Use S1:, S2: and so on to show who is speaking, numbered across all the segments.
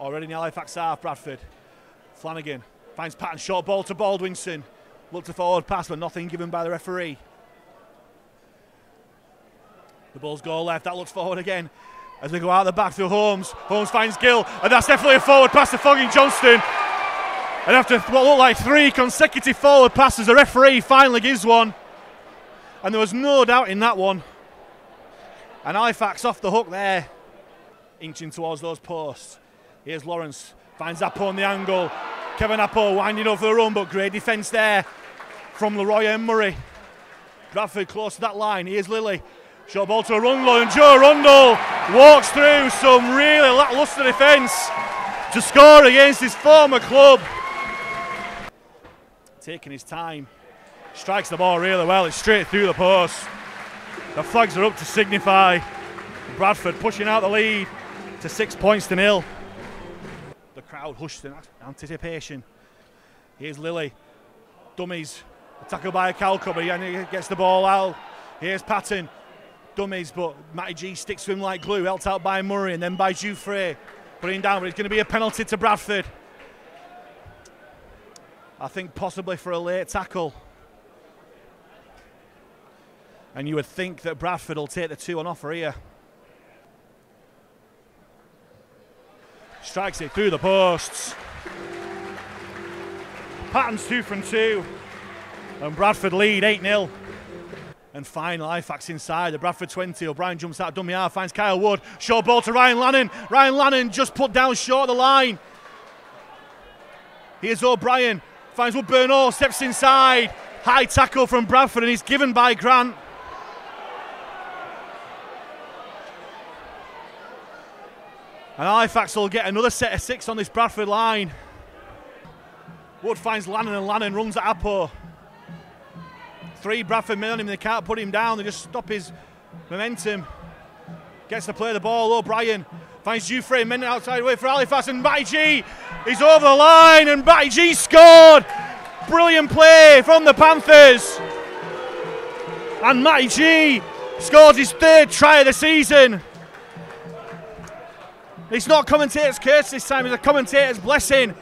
S1: Already in the Halifax half, Bradford. Flanagan finds Patton, short ball to Baldwinson. Looked a forward pass, but nothing given by the referee. The ball's go left, that looks forward again. As they go out the back through Holmes. Holmes finds Gill, and that's definitely a forward pass to Foggin-Johnston. And after what looked like three consecutive forward passes, the referee finally gives one. And there was no doubt in that one. And Halifax off the hook there, inching towards those posts. Here's Lawrence, finds Appo on the angle. Keven Appo winding over the run, but great defence there from Larroyer and Murray. Bradford close to that line. Here's Lilley. Short ball to Arundel, and Joe Arundel walks through some really lacklustre defence to score against his former club. Taking his time, strikes the ball really well. It's straight through the post. The flags are up to signify Bradford pushing out the lead to six points to nil. Crowd hushed in anticipation. Here's Lilley. Dummies. Tackled by a Calcott, and he gets the ball out. Here's Patton. Dummies, but Matty Gee sticks to him like glue. Helped out by Murray and then by Jouffret. Putting down, but it's going to be a penalty to Bradford. I think possibly for a late tackle. And you would think that Bradford will take the two on offer here. Strikes it through the posts. Patton's two from two. And Bradford lead 8 0. And final, Halifax inside, the Bradford 20. O'Brien jumps out, dummy half, finds Kyle Wood. Short ball to Ryan Lannon. Ryan Lannon just put down short of the line. Here's O'Brien, finds Woodburn-Hall, steps inside. High tackle from Bradford, and he's given by Grant. And Halifax will get another set of six on this Bradford line. Wood finds Lannon and Lannon runs at Appo. Three Bradford men on him, they can't put him down, they just stop his momentum. Gets to play the ball, O'Brien finds Jouffret, men outside way for Halifax, and Matty Gee is over the line, and Matty Gee scored! Brilliant play from the Panthers. And Matty Gee scores his third try of the season. It's not commentator's curse this time, it's a commentator's blessing.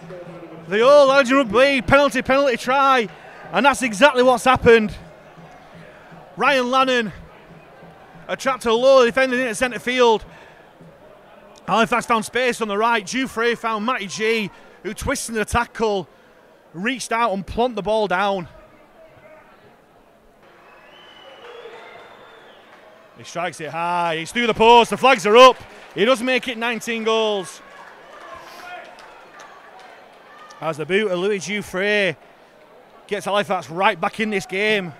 S1: The old Legend Rugby penalty, penalty try. And that's exactly what's happened. Ryan Lannon a attracted a low defender into centre field. Halifax found space on the right. Jouffret found Matty Gee, who twisted the tackle, reached out and plonked the ball down. He strikes it high. He's through the post. The flags are up. He does make it 19 goals. As the boot of Louis Jouffret gets Halifax right back in this game.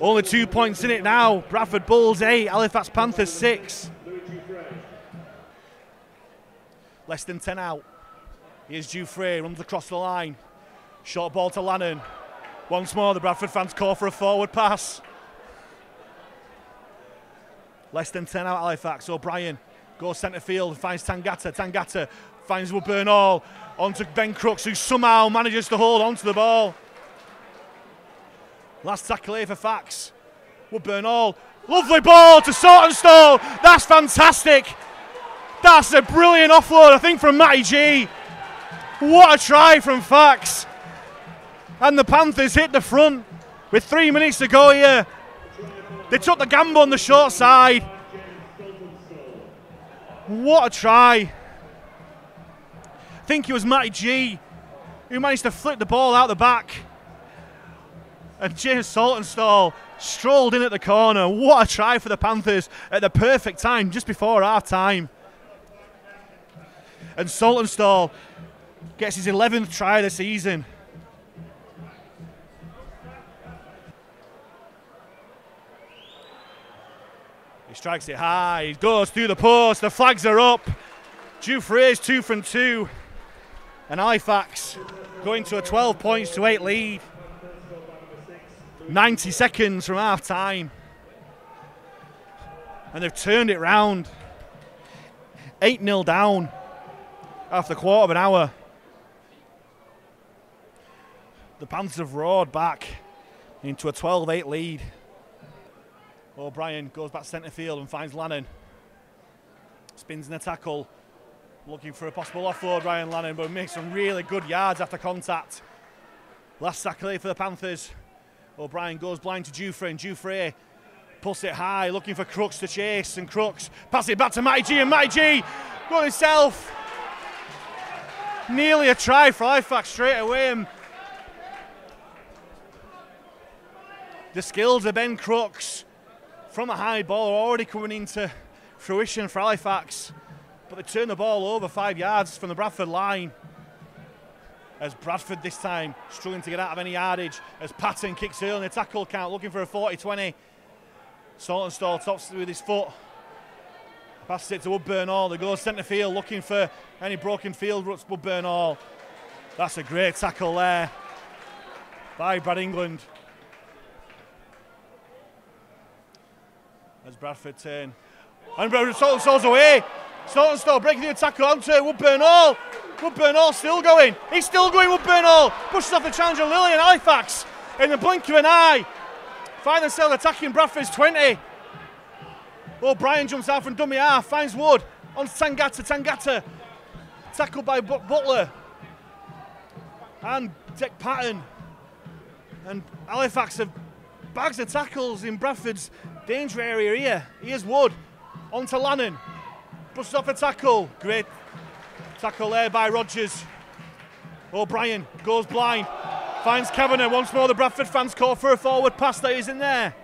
S1: Only two points in it now. Bradford Bulls 8, Halifax Panthers 6. Less than 10 out. Here's Jouffret, runs across the line. Short ball to Lannon. Once more, the Bradford fans call for a forward pass. Less than 10 out Halifax. O'Brien goes centre field finds Tangata. Tangata finds Woodburn-Hall onto Ben Crooks, who somehow manages to hold onto the ball. Last tackle here for Fax. Woodburn-Hall. Lovely ball to Saltonstall. That's fantastic. That's a brilliant offload, I think, from Matty Gee. What a try from Fax. And the Panthers hit the front with three minutes to go here. They took the gamble on the short side. What a try. I think it was Matty Gee who managed to flick the ball out the back. And James Saltonstall strolled in at the corner. What a try for the Panthers at the perfect time, just before half time. And Saltonstall gets his 11th try of the season. He strikes it high, he goes through the post, the flags are up. Jouffret's two from two. And Ifax going to a 12 points to 8 lead. 90 seconds from half time. And they've turned it round. 8 0 down after a quarter of an hour. The Panthers have roared back into a 12 8 lead. O'Brien goes back to centre field and finds Lannon. Spins in a tackle. Looking for a possible offload, Ryan Lannon, but makes some really good yards after contact. Last tackle for the Panthers. O'Brien goes blind to Jouffret, and Jouffret pulls it high, looking for Crooks to chase, and Crooks passes it back to Matty Gee, and Matty Gee going himself. Nearly a try for Halifax straight away. And the skills of Ben Crooks from a high ball already coming into fruition for Halifax. But they turn the ball over five yards from the Bradford line. As Bradford this time struggling to get out of any yardage. As Patton kicks early in the tackle count, looking for a 40 20. Saltonstall tops with his foot. Passes it to Woodburn Hall. They go centre field looking for any broken field ruts. Woodburn Hall. That's a great tackle there by Brad England. As Bradford turn. And Saltonstall's away. Saltonstall breaking the tackle onto Woodburn Hall. Woodburn Hall still going. He's still going, Woodburn Hall. Pushes off the challenger Lilley and Halifax in the blink of an eye. Find themselves attacking Bradford's 20. O'Brien jumps out from dummy half, finds Wood on Tangata. Tangata tackled by Butler and Dec Patton. And Halifax have bags of tackles in Bradford's danger area here. Here's Wood onto Lannon. Busts off a tackle. Great tackle there by Rogers. O'Brien goes blind. Finds Kavanagh. Once more, the Bradford fans call for a forward pass that isn't there.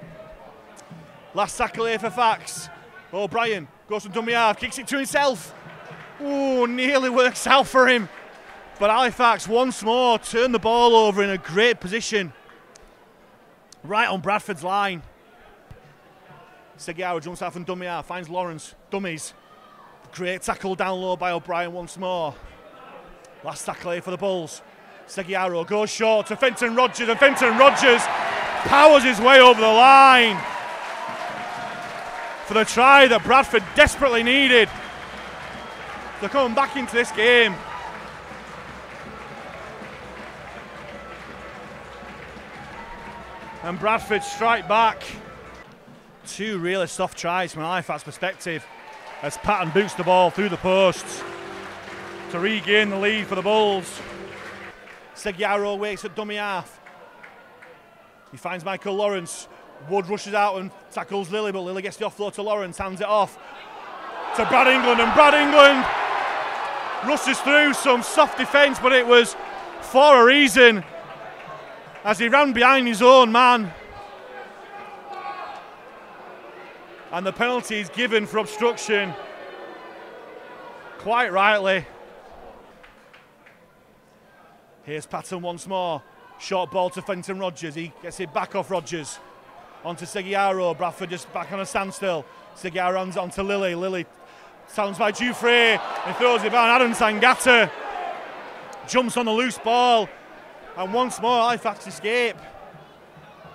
S1: Last tackle here for Fax. O'Brien goes from dummy half, kicks it to himself. Ooh, nearly works out for him. But Halifax once more turn the ball over in a great position. Right on Bradford's line. Seguiaro jumps out from dummy half, finds Lawrence. Dummies. Great tackle down low by O'Brien once more. Last tackle here for the Bulls. Seguiaro goes short to Fenton Rogers, and Fenton Rogers powers his way over the line for the try that Bradford desperately needed. They're coming back into this game. And Bradford strike back. Two really soft tries from an Halifax perspective as Patton boots the ball through the posts to regain the lead for the Bulls. Seguiaro waits at dummy half. He finds Michael Lawrence, Wood rushes out and tackles Lilley, but Lilley gets the offload to Lawrence, hands it off to Brad England, and Brad England rushes through some soft defence, but it was for a reason as he ran behind his own man. And the penalty is given for obstruction. Quite rightly. Here's Patton once more. Short ball to Fenton Rogers. He gets it back off Rogers. Onto Seguiaro. Bradford just back on a standstill. Seguiaro runs onto Lilley. Lilley sounds by Jouffret and throws it down. Adam Tangata jumps on the loose ball. And once more, Halifax escape.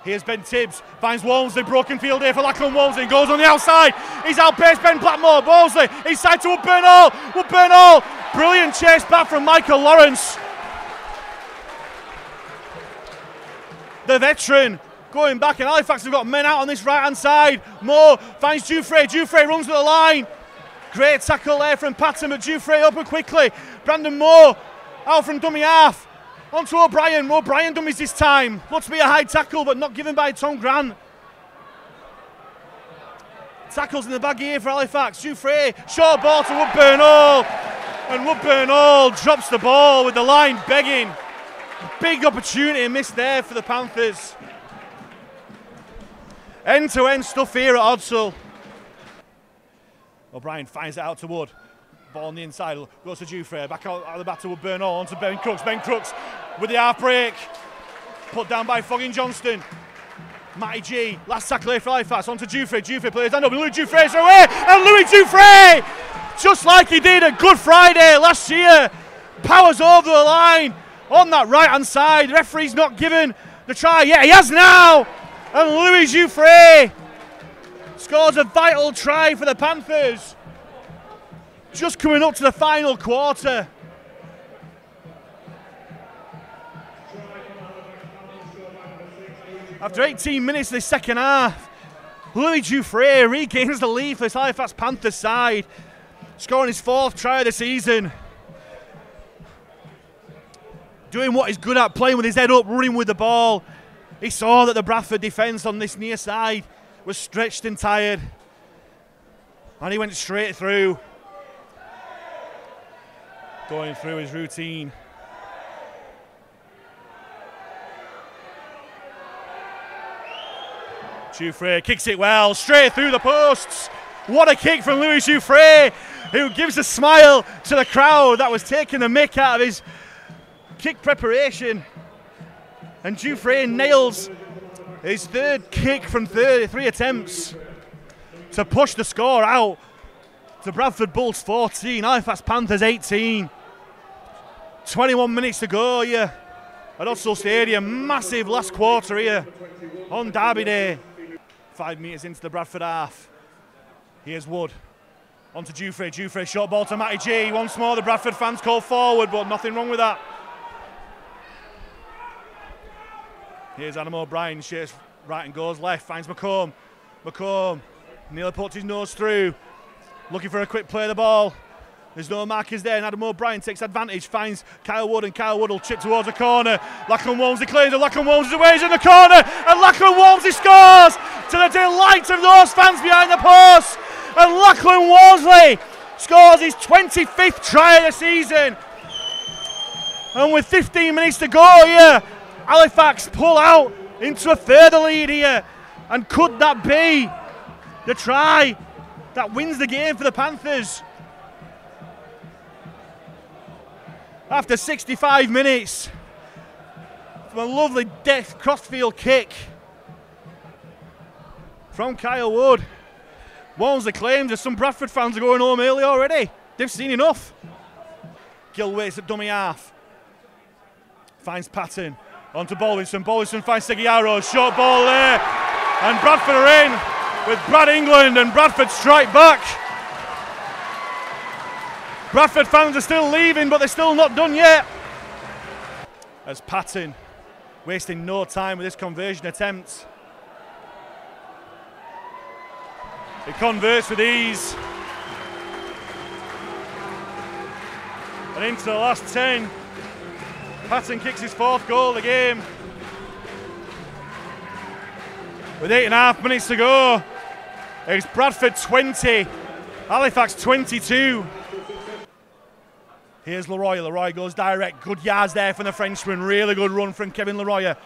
S1: Here's Ben Tibbs, finds Walmsley, broken field here for Lachlan Walmsley, goes on the outside. He's outpaced Ben Blackmore. Walmsley, inside to Woodburn Hall. Woodburn Hall, brilliant chase back from Michael Lawrence. The veteran going back, and Halifax have got men out on this right hand side. Moore finds Jouffret. Jouffret runs to the line. Great tackle there from Patton, but Jouffret open quickly. Brandon Moore out from dummy half. Onto O'Brien. O'Brien dummies this time. Looks to be a high tackle, but not given by Tom Grant. Tackles in the bag here for Halifax. Jouffret, short ball to Woodburn Hall. And Woodburn Hall drops the ball with the line begging. Big opportunity missed there for the Panthers. End to end stuff here at Odsal. O'Brien finds it out to Wood. Ball on the inside, goes to Jouffret. Back out, the back to Woodburn Hall, onto Ben Crooks. Ben Crooks with the half break. Put down by Foggin-Johnston. Matty Gee, last tackle here for Halifax, onto Jouffret. Jouffret plays hand up, Louis Jouffret's away, and Louis Jouffret, just like he did at Good Friday last year, powers over the line on that right hand side. Referee's not given the try yet. He has now. And Louis Jouffret scores a vital try for the Panthers. Just coming up to the final quarter. After 18 minutes of the second half, Louis Jouffret regains the lead for his Halifax Panthers side. scoring his fourth try of the season. Doing what he's good at, playing with his head up, running with the ball. He saw that the Bradford defence on this near side was stretched and tired. And he went straight through. Going through his routine. Jouffret kicks it well, straight through the posts. What a kick from Louis Jouffret, who gives a smile to the crowd that was taking the mick out of his kick preparation. And Jouffret nails his third kick from 33 attempts to push the score out to Bradford Bulls 14, Halifax Panthers 18. 21 minutes to go here at Odsal Stadium. Massive last quarter here on Derby Day. Five metres into the Bradford half. Here's Wood. On to Jouffret. Jouffret short ball to Matty Gee. Once more, the Bradford fans call forward, but nothing wrong with that. Here's Adam O'Brien. Shakes right and goes left. Finds McComb. McComb nearly puts his nose through. Looking for a quick play of the ball. There's no markers there, and Adam O'Brien takes advantage, finds Kyle Wood, and Kyle Wood will chip towards the corner. Lachlan Walmsley clears it, Lachlan Walmsley away, he's in the corner, and Lachlan Walmsley scores to the delight of those fans behind the post. And Lachlan Walmsley scores his 25th try of the season. And with 15 minutes to go here, Halifax pull out into a further lead here. And could that be the try that wins the game for the Panthers? after 65 minutes from a lovely death crossfield kick from Kyle Wood. Walmsley claims that some Bradford fans are going home early already. They've seen enough. Gill waits at dummy half. Finds Patton. On to Baldwinson. Baldwinson finds Seguiaro. Short ball there. And Bradford are in with Brad England and Bradford strike back. Bradford fans are still leaving, but they're still not done yet. As Patton wasting no time with this conversion attempt. He converts with ease. And into the last 10. Patton kicks his fourth goal of the game. With eight and a half minutes to go, it's Bradford 20, Halifax 22. Here's Larroyer. Larroyer goes direct. Good yards there from the Frenchman. Really good run from Kevin Larroyer.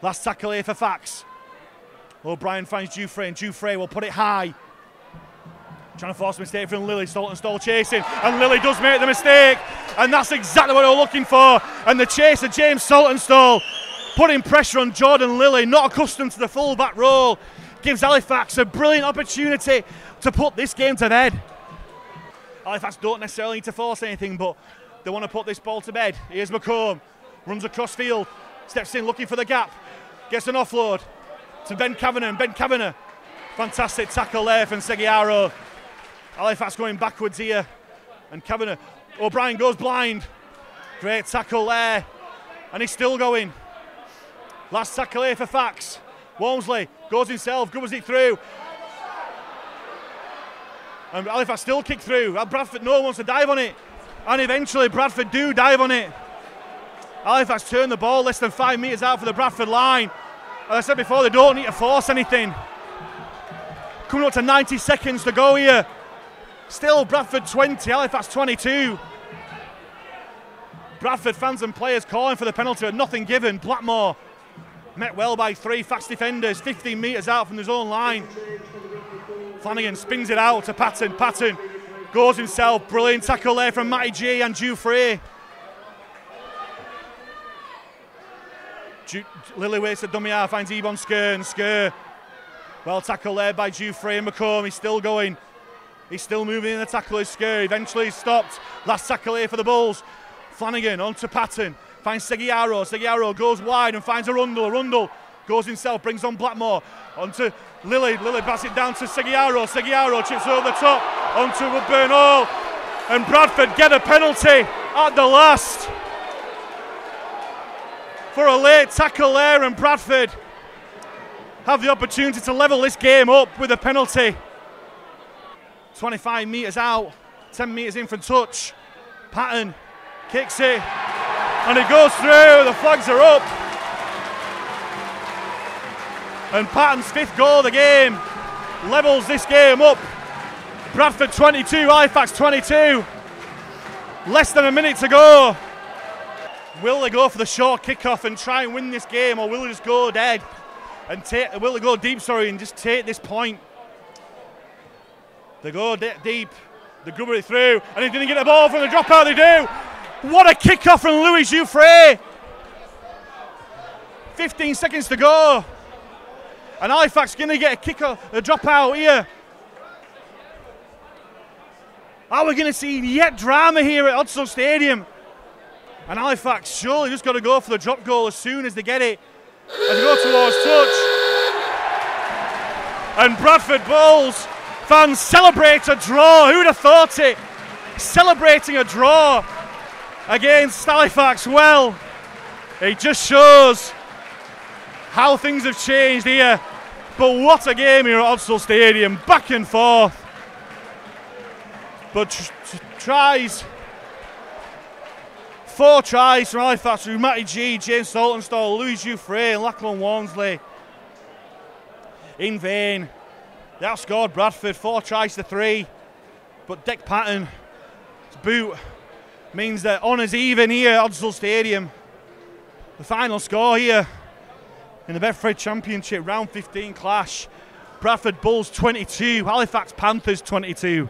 S1: Last tackle here for Fax. O'Brien finds and Jouffret will put it high. Trying to force a mistake from Lilley. Saltonstall chasing, and Lilley does make the mistake. And that's exactly what they are looking for. And the chaser, James Saltonstall, putting pressure on Jordan Lilley, not accustomed to the full back role, gives Halifax a brilliant opportunity to put this game to bed. Halifax don't necessarily need to force anything, but they want to put this ball to bed. Here's McComb, runs across field, steps in looking for the gap, gets an offload to Ben Kavanagh. Ben Kavanagh, fantastic tackle there from Seguiaro. Halifax going backwards here, and Kavanagh. O'Brien goes blind. Great tackle there, and he's still going. Last tackle here for Fax. Walmsley goes himself, goes it through. And Halifax still kick through. Bradford, no one wants to dive on it. And eventually Bradford do dive on it. Halifax turn the ball less than five metres out for the Bradford line. As I said before, they don't need to force anything. Coming up to 90 seconds to go here. Still Bradford 20, Halifax 22. Bradford fans and players calling for the penalty, but nothing given. Blackmore met well by three fast defenders, 15 metres out from his own line. Flanagan spins it out to Patton. Patton goes himself. Brilliant tackle there from Matty Gee and. Ju- Lilley waits at dummy half, finds Ebon Scurr and Scurr. Well tackled there by Jouffret and McComb. He's still going. He's still moving in the tackle is Scurr. Eventually he's stopped. Last tackle here for the Bulls. Flanagan on to Patton. Finds Seguiaro. Seguiaro goes wide and finds Arundel. Arundel goes himself, brings on Blackmore. Onto Lilley. Lilley passes it down to Seguiaro. Seguiaro chips over the top onto Woodburn Hall. And Bradford get a penalty at the last. For a late tackle there, and Bradford have the opportunity to level this game up with a penalty. 25 metres out 10 metres in from touch. Patton kicks it, and it goes through. The flags are up. And Patton's fifth goal of the game levels this game up. Bradford 22, Halifax 22. Less than a minute to go. Will they go for the short kickoff and try and win this game, or will they just go dead and take? Will they go deep? Sorry, and just take this point? They go de- deep. They grubber it through, and he didn't get the ball from the dropout. They do. What a kickoff from Louis Jouffret. 15 seconds to go. And Halifax going to get a kick off, a dropout here. Are we going to see yet drama here at Odsal Stadium? And Halifax surely just got to go for the drop goal as soon as they get it. As they go towards touch. And Bradford Bulls fans celebrate a draw. Who'd have thought it? Celebrating a draw against Halifax. Well, it just shows how things have changed here. But what a game here at Odsal Stadium, back and forth. But tr- tries, four tries from Halifax through Matty Gee, James Saltonstall, Louis Jouffret, Lachlan Walmsley. In vain. They outscored Bradford, four tries to three. But Dec Patton's boot means that honours even here at Odsal Stadium. The final score here in the Betfred Championship round 15 clash. Bradford Bulls 22, Halifax Panthers 22.